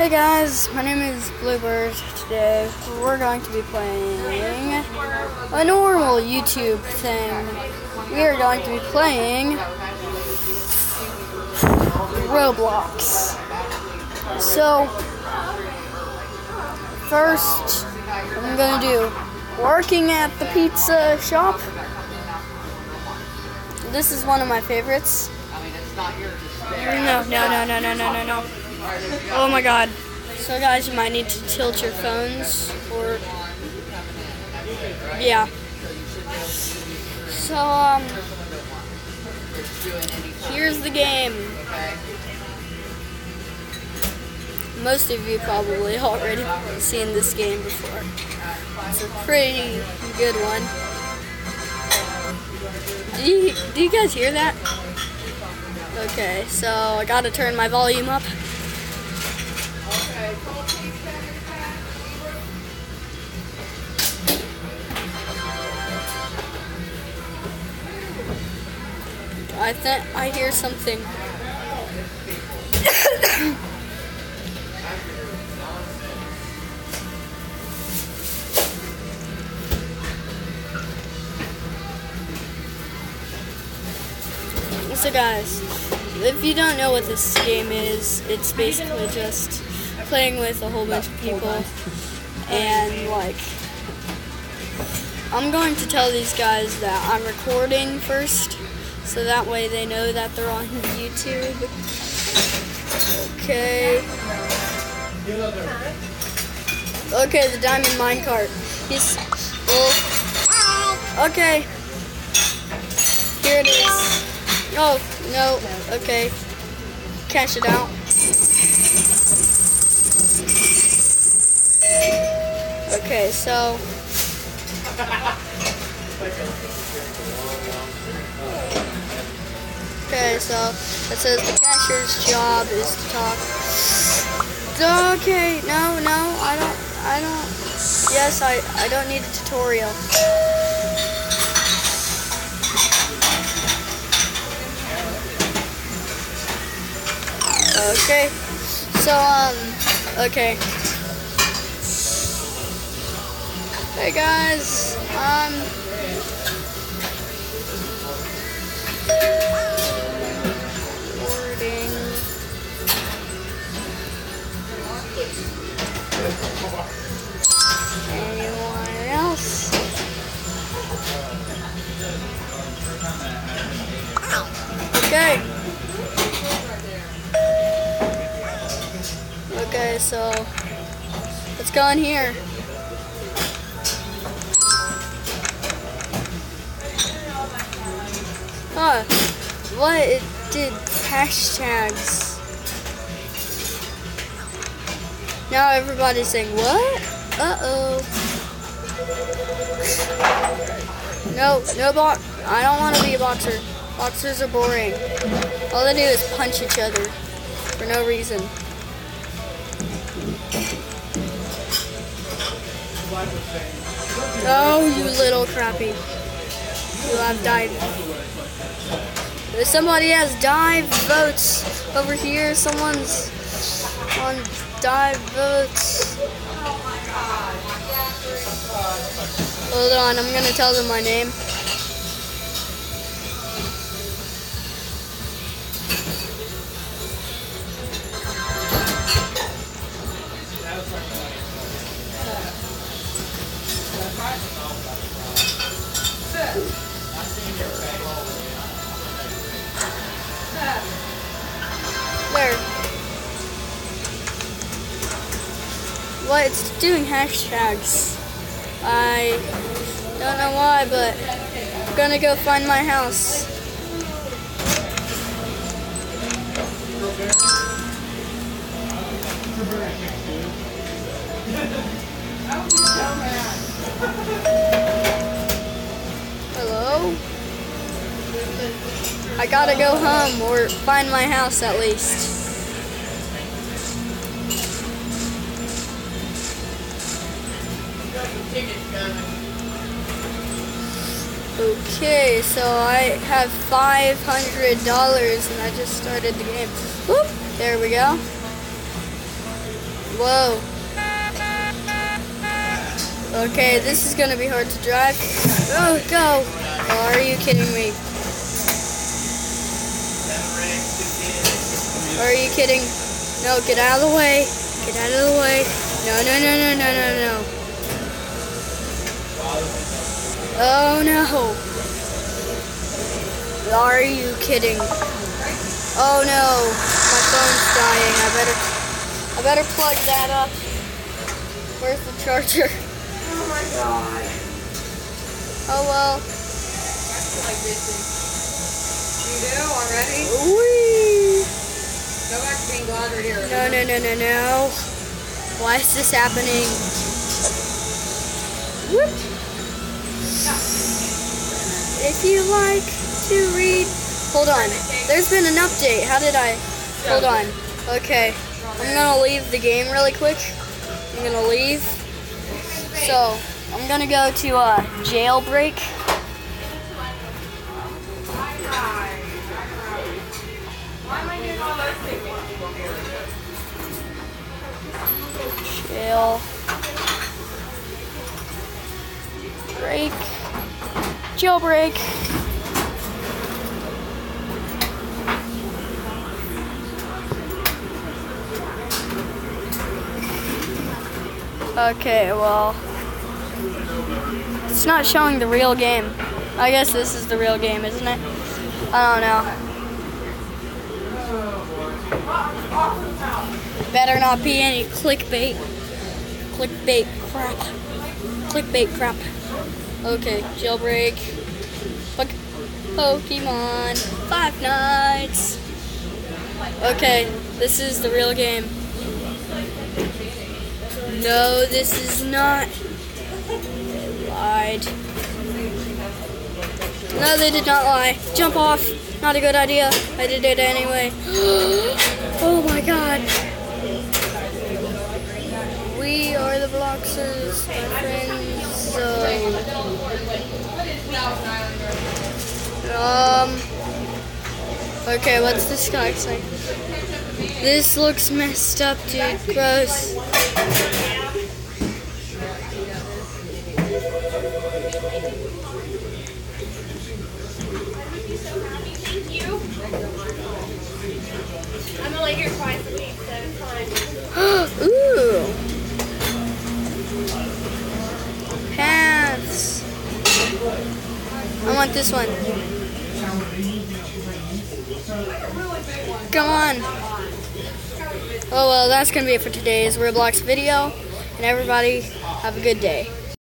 Hey guys, my name is Bluebird. Today we're going to be playing a normal YouTube thing. We are going to be playing Roblox. So, first, I'm gonna do working at the pizza shop. This is one of my favorites. No, no, no, no, no, no, no, no. Oh my god. So guys, you might need to tilt your phones or yeah. So um here's the game. Most of you probably already seen this game before. It's a pretty good one. Do you, do you guys hear that? Okay, so I gotta turn my volume up. I think I hear something. so guys, if you don't know what this game is, it's basically just playing with a whole bunch of people and like I'm going to tell these guys that I'm recording first so that way they know that they're on YouTube. Okay. Okay, the diamond minecart. He's well, okay. Here it is. Oh, no, okay. Cash it out. Okay, so. Okay, so it says the cashier's job is to talk. Okay, no, no, I don't, I don't. Yes, I, I don't need a tutorial. Okay. So, um, okay. Hey guys, um, Okay. Okay, so let's go in here. Huh. What? It did hashtags. Now everybody's saying, what? Uh-oh. No, no box. I don't want to be a boxer. Boxers are boring. All they do is punch each other for no reason. Oh, you little crappy. You have died. Somebody has dive votes over here. Someone's on dive votes. Hold on, I'm gonna tell them my name. What? It's doing hashtags. I don't know why, but I'm gonna go find my house. Hello? I gotta go home or find my house at least. Okay, so I have $500 and I just started the game. Whoop, there we go. Whoa. Okay, this is gonna be hard to drive. Oh, go. Oh, are you kidding me? Are you kidding? No, get out of the way. Get out of the way. No, no, no, no, no, no, no. Oh, no. Are you kidding? Oh, no. My phone's dying. I better, I better plug that up. Where's the charger? Oh my god. Oh, well. Like You do already? Whee! Go back to being glad we're here. No, no, no, no, no. Why is this happening? You like to read, hold on. There's been an update. How did I? Hold on. Okay. I'm gonna leave the game really quick. I'm gonna leave. So I'm gonna go to uh, jailbreak. Jail. Break. Jailbreak. Okay, well, it's not showing the real game. I guess this is the real game, isn't it? I don't know. Better not be any clickbait. Clickbait crap. Clickbait crap. Okay, jailbreak. Fuck. Pokemon. Five Nights. Okay, this is the real game. No, this is not. They lied. No, they did not lie. Jump off. Not a good idea. I did it anyway. oh my god. We are the Bloxers, my. So, um. Okay, what's this guy saying? This looks messed up, dude. Gross. Want this one. Come on. Oh well, that's gonna be it for today's Roblox video. And everybody, have a good day.